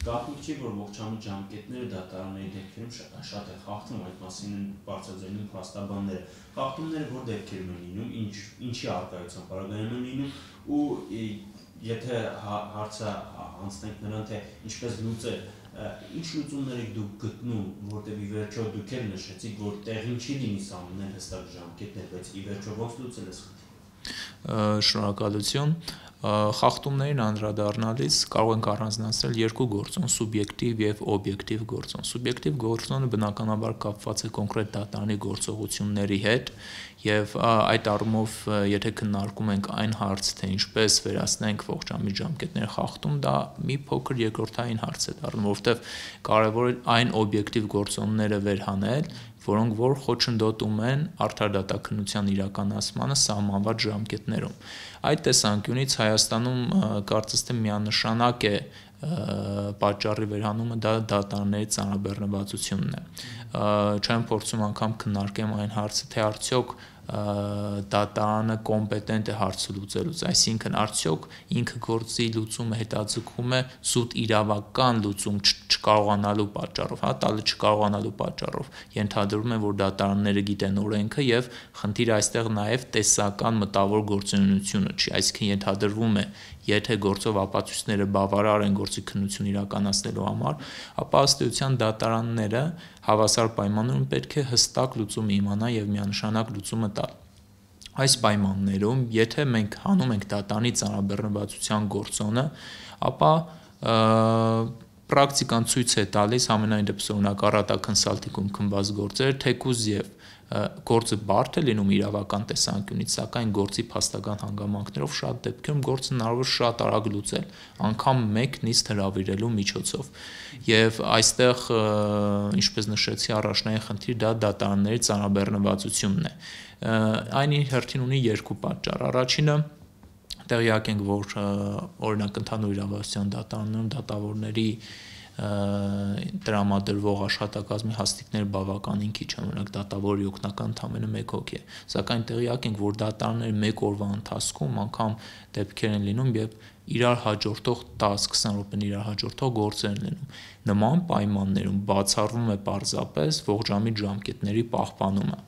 Գաղտնիք չի, որ ողջամի ճամկետները դատարանների դեպքերում շատ է խախտում, այդ մասին են բարձրաձայնում փաստաբանները։ Խախտումները որ դեպքերում են լինում, ինչ ինչի արկայության պարագայում են լինում ու եթե հա, հարցը հա, անցնենք նրան, թե ինչպես լուծել, ինչ լուծումներ եք դուք գտնում, որտեղ ի վերջո դուք եք նշեցիք, որ տեղին չի լինի սա ամեն հստակ ժամկետներ, բայց ի վերջո ոնց լուծել ես խնդիրը։ Շնորհակալություն խախտումներին անդրադառնալիս կարող ենք առանձնացնել երկու գործոն՝ սուբյեկտիվ եւ օբյեկտիվ գործոն։ Սուբյեկտիվ գործոնը բնականաբար կապված է կոնկրետ դատարանի գործողությունների հետ եւ այդ առումով եթե քննարկում ենք այն հարցը, թե ինչպես վերացնենք ողջամիտ ժամկետներ խախտում, դա մի փոքր երկրորդային հարց է դառնում, որովհետեւ կարեւոր է այն օբյեկտիվ գործոնները վերհանել, որոնք որ խոչընդոտում են արդար դատաքննության իրականացմանը սահմանված ժամկետներում։ Այդ տեսանկյունից Հայաստանում կարծես թե միանշանակ է պատճառի վերանումը դա դատարանների ծանրաբեռնվածությունն է։ Չեմ փորձում անգամ քննարկեմ այն հարցը, թե արդյոք դատարանը կոմպետենտ է հարցը լուծելուց, այսինքն արդյոք ինքը գործի լուծումը հետաձգում է զուտ իրավական լուծում չկարողանալու պատճառով, հա, տալը չկարողանալու պատճառով։ Ենթադրում եմ, որ դատարանները գիտեն օրենքը եւ խնդիրը այստեղ նաեւ տեսական մտավոր գործունեությունը չի, այսինքն ենթադրվում է, եթե գործով ապացույցները բավարար են գործի քննություն իրականացնելու համար, ապա ըստ էության դատարանները հավասար պայմաններում պետք է հստակ լուծում իմանան եւ միանշանակ լուծումը տալ։ Այս պայմաններում, եթե մենք հանում ենք դատանի ծանրաբեռնվածության գործոնը, ապա պրակտիկան ցույց է տալիս ամենայն դեպս օրինակ առատա կոնսալտինգում քնված գործեր թեկուզ եւ գործը բարդ է լինում իրավական տեսանկյունից, սակայն գործի փաստական հանգամանքներով շատ դեպքերում գործը հնարավոր շատ արագ լուծել, անգամ մեկ նիստ հravirելու միջոցով։ Եվ այստեղ, ինչպես նշեցի, առաջնային խնդիր դա դատարանների ծանրաբեռնվածությունն է։ Այն իր հերթին ունի երկու պատճառ։ Առաջինը տեղյակ ենք, որ օրինակ ընդհանուր իրավասության դատարաններում դատավորների տրամադրվող աշխատակազմի հաստիկները բավականին քիչ են, օրինակ դատավորի օգնական ընդամենը 1 հոգի է։ Սակայն տեղյակ ենք, որ դատարանները 1 օրվա ընթացքում անգամ դեպքեր են լինում, երբ իրար հաջորդող 10-20 րոպեն իրար հաջորդող գործեր են լինում։ Նման պայմաններում բացառվում է պարզապես ողջամիտ ժամկետների պահպանումը։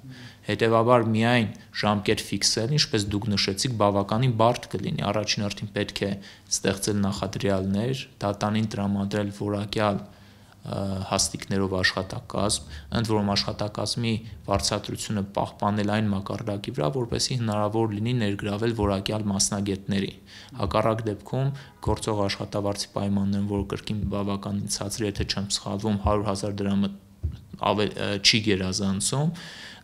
Հետևաբար միայն ժամկետ ֆիքսել, ինչպես դուք նշեցիք, բավականին բարդ կլինի։ Առաջին հերթին պետք է ստեղծել նախադրյալներ, դատանին տրամադրել որակյալ հաստիկներով աշխատակազմ, ընդ որում աշխատակազմի վարչատրությունը պահպանել այն մակարդակի վրա, որպեսզի հնարավոր լինի ներգրավել որակյալ մասնագետների։ Հակառակ դեպքում գործող աշխատավարձի պայմաններն, որ կրկին բավականին ցածր, եթե չեմ սխալվում, 100.000 դրամը ավել չի գերազանցում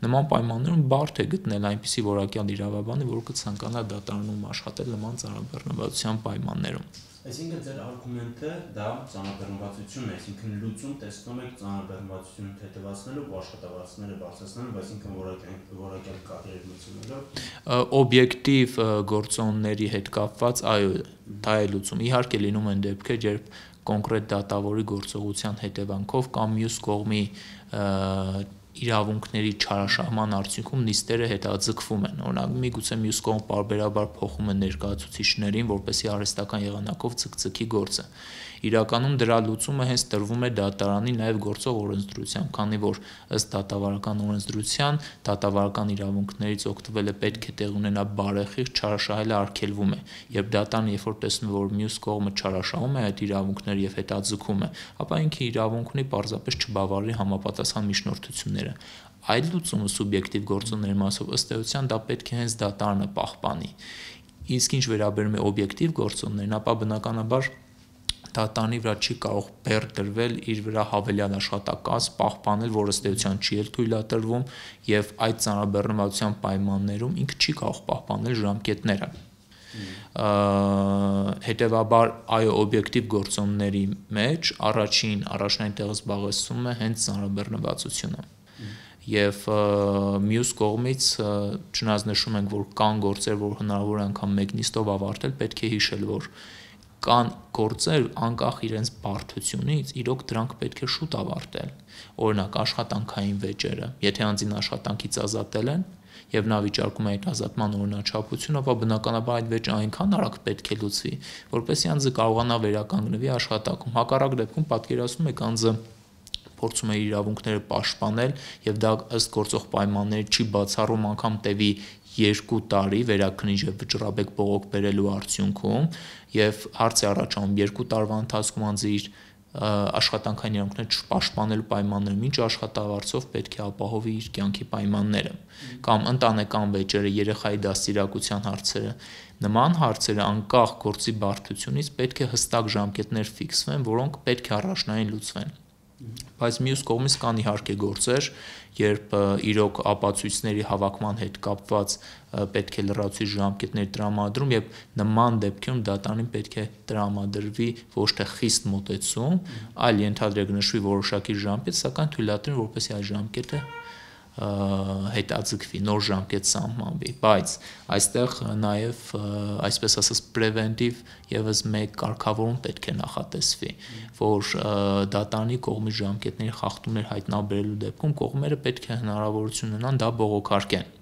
նման պայմաններում բարդ է գտնել այնպիսի որակյալ իրավաբանի, որը կցանկանա դատարանում աշխատել նման ծանրաբեռնվածության պայմաններում։ Այսինքն ձեր արգումենտը դա ծանրաբեռնվածությունն է, այսինքն լուծում տեսնում եք ծանրաբեռնվածությունը թեթևացնելու ու աշխատավարձները բարձրացնելու, այսինքն որակյալ որակյալ կադրեր մտցնելով օբյեկտիվ գործոնների հետ կապված, այո, դա է լուծում։ Իհարկե լինում են դեպքեր, երբ կոնկրետ դատավորի գործողության հետևանքով կամ մյուս կողմի իրավունքների չարաշահման արդյունքում նիստերը հետաձգվում են։ Օրինակ, միգուցե մյուս կողմ բարբերաբար փոխում է ներկայացուցիչներին, որպեսզի արհեստական եղանակով ցկցկի գործը։ Իրականում դրա լուծումը հենց տրվում է դատարանի նաև գործող օրենսդրությամբ, քանի որ ըստ դատավարական օրենսդրության դատավարական իրավունքներից օգտվելը պետք է տեղ ունենա բարեխիղճ չարաշահելը արգելվում է։ Երբ դատարանը երբ որ տեսնում որ մյուս կողմը չարաշահում է այդ իրավունքները եւ հետաձգում է, ապա ինքը իրավունք ունի պարզապես չբավարարի համապատասխան միջնորդությունները այլ լուծումը սուբյեկտիվ գործոնների մասով ըստ էության դա պետք է հենց դատարանը պահպանի իսկ ինչ վերաբերում է օբյեկտիվ գործոններին ապա բնականաբար դատարանի վրա չի կարող բեր դրվել իր վրա հավելյալ աշխատակաց պահպանել, որը ստեյության չի էլ թույլատրվում եւ այդ ծանրաբեռնվածության պայմաններում ինքը չի կարող պահպանել ժամկետները հետևաբար այո օբյեկտիվ գործոնների մեջ առաջին առաջնային տեղը զբաղեցնում է հենց ծանրաբեռնվածությունը եւ մյուս կողմից չնայած նշում ենք որ կան գործեր որ հնարավոր է անգամ մեկ նիստով ավարտել պետք է հիշել որ կան գործեր անկախ իրենց բարդությունից, իրոք դրանք պետք է շուտ ավարտել։ Օրինակ աշխատանքային վեճերը, եթե անձին աշխատանքից ազատել են, եւ նա վիճարկում է այդ ազատման օրինաչափությունը, ապա բնականաբար այդ վեճը այնքան արագ պետք է լուծվի, որպեսզի անձը կարողանա վերականգնվի աշխատակում։ Հակառակ դեպքում պատկերացնում եք անձը փորձում է իր իրավունքները պաշտպանել եւ դա ըստ գործող պայմանների չի բացառում անգամ տևի 2 տարի վերաքնիջ եւ վճռաբեկ բողոք բերելու արդյունքում եւ հարց է առաջանում 2 տարվա ընթացքում անձը իր աշխատանքային իրավունքները չպաշտպանելու պայմաններում ինչ աշխատավարձով պետք է ապահովի իր կյանքի պայմանները կամ ընտանեկան վեճերը երեխայի դաստիարակության հարցերը նման հարցերը անկախ գործի բարդությունից պետք է հստակ ժամկետներ ֆիքսվեն որոնք պետք է առաջնային լուծվեն բայց մյուս կողմից կան իհարկե գործեր, երբ իրոք ապացույցների հավաքման հետ կապված պետք է լրացուցիչ ժամկետներ տրամադրում եւ նման դեպքերում դատարանին պետք է տրամադրվի ոչ թե խիստ մոտեցում, այլ ենթադրեք նշվի որոշակի ժամկետ, սակայն թույլատրեն որպեսի այդ ժամկետը հետաձգվի, նոր ժամկետ սահմանվի, բայց այստեղ նաև այսպես ասած պրևենտիվ եւս մեկ կարգավորում պետք է նախատեսվի, որ դատանի կողմի ժամկետների խախտումներ հայտնաբերելու դեպքում կողմերը պետք է հնարավորություն ունենան դա բողոքարկեն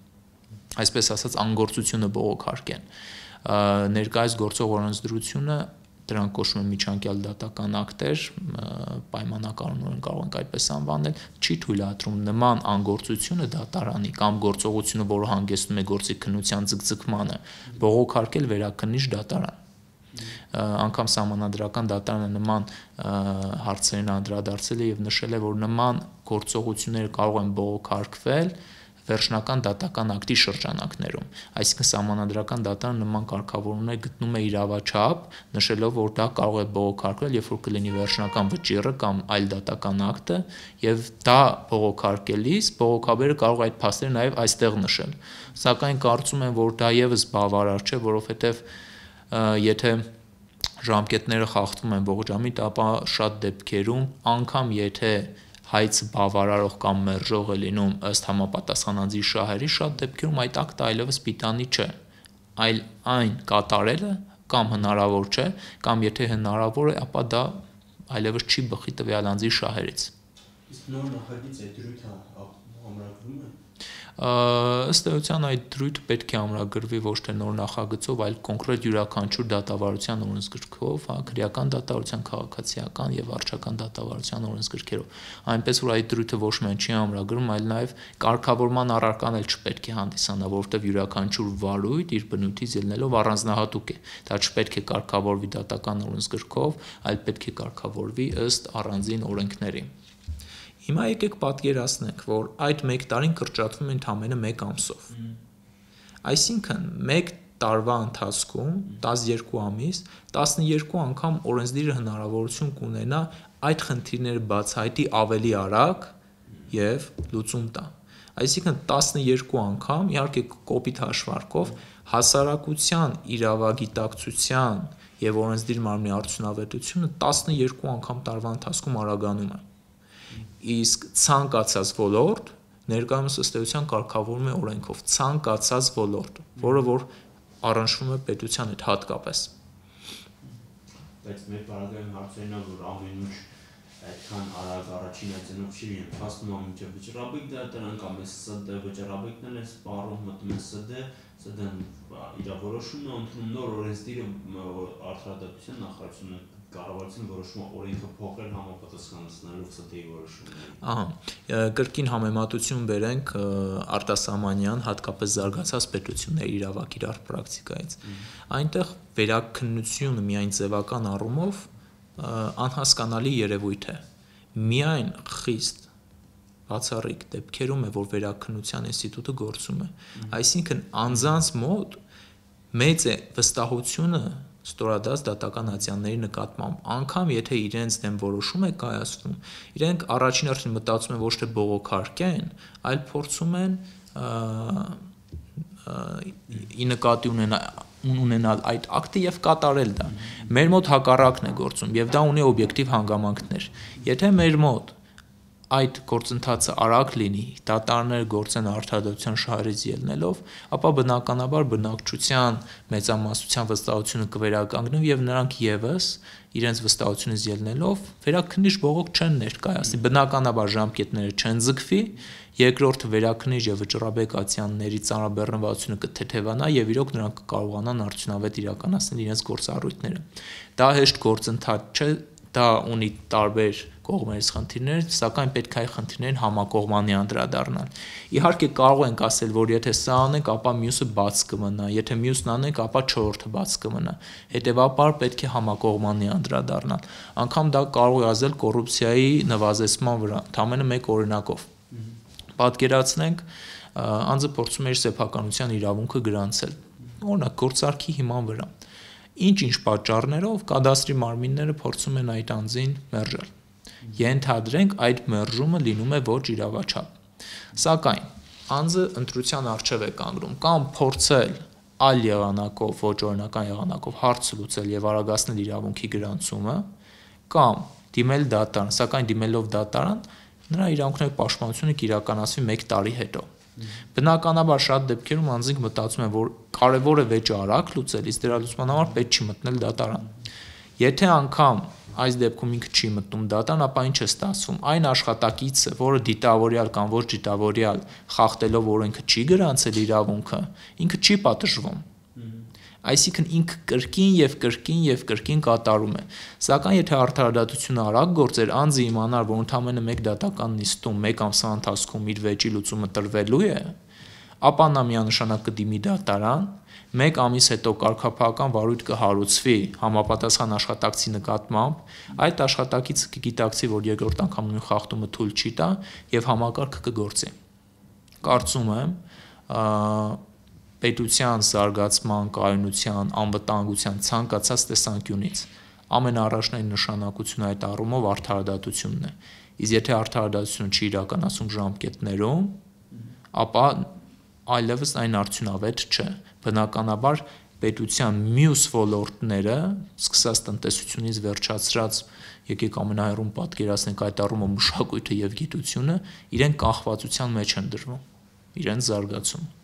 այսպես ասած անգործությունը բողոքարկեն ներկայիս գործող օրենսդրությունը դրանք կոչվում են միջանկյալ դատական ակտեր, պայմանականորեն կարող ենք այդպես անվանել, չի թույլատրում նման անգործությունը դատարանի կամ գործողությունը, որը հանգեցնում է գործի քննության ձգձգմանը, բողոքարկել վերաքննիչ դատարան անգամ համանadrական դատարանը նման հարցերին անդրադարձել է եւ նշել է որ նման գործողությունները կարող են բողոքարկվել վերջնական դատական ակտի շրջանակներում։ Այսինքն սահմանադրական դատարանը նման կարգավորումներ գտնում է իրավաչափ, նշելով, որ դա կարող է բողոքարկվել, երբ որ կլինի վերջնական վճիռը կամ այլ դատական ակտը, եւ դա բողոքարկելիս բողոքաբերը կարող է այդ փաստերը նաեւ այստեղ նշել։ Սակայն կարծում եմ, որ դա եւս բավարար չէ, որովհետեւ եթե ժամկետները խախտվում են ողջամիտ, ապա շատ դեպքերում անգամ եթե հայցը բավարարող կամ մերժող է լինում ըստ համապատասխանանձի շահերի, շատ դեպքերում այդ ակտը այլևս պիտանի չէ, այլ այն կատարելը կամ հնարավոր չէ, կամ եթե հնարավոր է, ապա դա այլևս չի բխի տվյալ անձի շահերից։ Իսկ նոր նախագիծ այդ դրույթը ամրագրում է ըստ էության այդ դրույթը պետք է ամրագրվի ոչ թե նոր նախագծով, այլ կոնկրետ յուրաքանչյուր դատավարության օրենսգրքով, հա, քրեական դատավարության, քաղաքացիական եւ վարչական դատավարության օրենսգրքերով։ Այնպես որ այդ դրույթը ոչ միայն չի ամրագրում, այլ նաեւ կարգավորման առարական էլ չպետք է հանդիսանա, որովհետեւ յուրաքանչյուր վարույթ իր բնույթից ելնելով առանձնահատուկ է։ Դա չպետք է կարգավորվի դատական օրենսգրքով, այլ պետք է կարգավորվի ըստ առանձին օրենքների։ Հիմա եկեք պատկերացնենք, որ այդ 1 տարին կրճատվում են ընդամենը 1 ամսով։ Այսինքն 1 տարվա ընթացքում 12 ամիս 12 անգամ օրենսդիրը հնարավորություն կունենա այդ խնդիրները բացահայտի ավելի արագ եւ լուծում տա։ Այսինքն 12 անգամ, իհարկե կոպիտ հաշվարկով, հասարակության իրավագիտակցության եւ օրենսդիր մարմնի արդյունավետությունը 12 անգամ տարվա ընթացքում արագանում է իսկ ցանկացած ոլորտ ներկայումս ըստ էության կարգավորվում է օրենքով. ցանկացած ոլորտ, որը որ առնչվում է պետության հետ հատկապես։ Բայց մեր բարակային հարցերն է, որ ամեն ինչ այդքան արագ առաջին այցենով չի ընթացնում ամիջը վճռաբեկ դատարան կամ էս ՍԴ վճռաբեկն է սպառում մտնում է ՍԴ, ՍԴ-ն իր որոշումն է ընդունում նոր օրենսդիրը արդարադատության նախարարությունը կառավարությունը որոշում է օրենքը փոխել համապատասխանեցնելով ՍՏ-ի որոշումներին։ Ահա, կրկին համեմատություն բերենք արտասահմանյան, հատկապես զարգացած պետությունների իրավակիրառ պրակտիկայից։ Այնտեղ վերաքննությունը միայն ձևական առումով անհասկանալի երևույթ է։ Միայն խիստ բացառիկ դեպքերում է որ վերաքննության ինստիտուտը գործում է այսինքն անձանց մոտ մեծ է վստահությունը ստորադաս դատական ացիաների նկատմամբ անկամ եթե իրենց դեմ որոշում է կայացվում իրենք առաջին հերթին մտածում են ոչ թե բողոքարկեն այլ փորձում են ի նկատի ունենա ունենալ այդ ակտը եւ կատարել դա մեր մոտ հակառակն է գործում եւ դա ունի օբյեկտիվ հանգամանքներ եթե մեր մոտ այդ գործընթացը արագ լինի, դատարանները գործեն արդարադատության շահերից ելնելով, ապա բնականաբար բնակչության մեծամասնության վստահությունը կվերականգնվի եւ նրանք եւս իրենց վստահությունից ելնելով վերաքննիչ բողոք չեն ներկայացնի։ Բնականաբար ժամկետները չեն ձգվի, երկրորդը վերաքննիչ եւ վճռաբեկացյանների ծանրաբեռնվածությունը կթեթևանա եւ իրոք նրանք կկարողանան արդյունավետ իրականացնել իրենց գործառույթները։ Դա հեշտ գործընթաց չէ, դա ունի տարբեր կողմերից խնդիրներ, սակայն պետք է այդ խնդիրներին համակողմանի անդրադառնալ։ Իհարկե կարող ենք ասել, որ եթե սա անենք, ապա մյուսը բաց կմնա, եթե մյուսն անենք, ապա չորրորդը բաց կմնա։ Հետևաբար պետք է համակողմանի անդրադառնալ։ Անկամ դա կարող է ազդել կոռուպցիայի նվազեցման վրա, ընդամենը մեկ օրինակով։ Պատկերացնենք, անձը փորձում է իր սեփականության իրավունքը գրանցել։ Օրինակ, գործարքի հիման վրա ինչ-ինչ պատճառներով կադաստրի մարմինները փորձում են այդ անձին մերժել։ Ենթադրենք այդ մերժումը լինում է ոչ իրավաչափ։ Սակայն անձը ընտրության արժև է կանգնում կամ փորձել այլ եղանակով, ոչ օրինական եղանակով հարց լուծել եւ արագացնել իրավունքի գրանցումը կամ դիմել դատարան, սակայն դիմելով դատարան նրա իրավունքների պաշտպանությունը կիրականացվի 1 տարի հետո։ Բնականաբար շատ դեպքերում անձինք մտածում են, որ կարևոր է վեճը արագ լուծել, իսկ դրա լուծման համար պետք չի մտնել դատարան։ Եթե անգամ այս դեպքում ինքը չի մտնում դատարան, ապա ինչ է ստացվում։ Այն աշխատակիցը, որը դիտավորյալ կամ ոչ դիտավորյալ խախտելով օրենքը չի գրանցել իրավունքը, ինքը չի պատժվում։ Այսինքն ինքը կրկին եւ կրկին եւ կրկին կատարում է։ Սակայն եթե արդարադատությունը արագ գործեր, անձը իմանար, որ ընդամենը 1 դատական նիստում 1 ամսվա ընթացքում իր վեճի լուծումը տրվելու է, ապա նա միանշանակ կդիմի դատարան, 1 ամիս հետո կարգապահական վարույթ կհարուցվի համապատասխան աշխատակցի նկատմամբ, այդ աշխատակիցը կգիտակցի, որ երկրորդ անգամ նույն խախտումը թույլ չի տա եւ համակարգը կգործի։ Կարծում եմ, պետության զարգացման, կայունության, անվտանգության ցանկացած տեսանկյունից ամենաառաջնային նշանակությունը այդ առումով արդարադատությունն է։ Իսկ եթե արդարադատությունը չի իրականացում ժամկետներում, ապա այլևս այն արդյունավետ չէ։ Բնականաբար պետության մյուս ոլորտները, սկսած տնտեսությունից վերջացրած եկեք ամենահեռուն պատկերացնենք այդ առումով մշակույթը եւ գիտությունը, իրեն կախվածության մեջ են դրվում իրենց զարգացումը